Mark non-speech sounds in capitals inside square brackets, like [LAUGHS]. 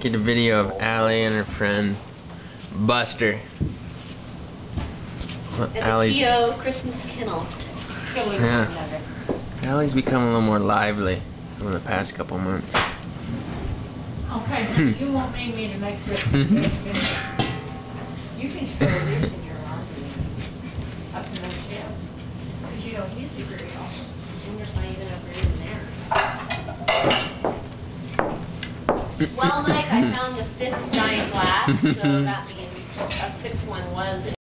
get a video of Allie and her friend Buster. Well, At Allie's, P.O. Christmas kennel. Yeah. Allie's become a little more lively over the past couple months. Okay, [LAUGHS] Hmm. you won't need me to make Christmas cake. [LAUGHS] You can store this in your laundry, up in those shelves, because you don't use it very Well, Mike, I found the fifth giant glass, so that means a sixth one was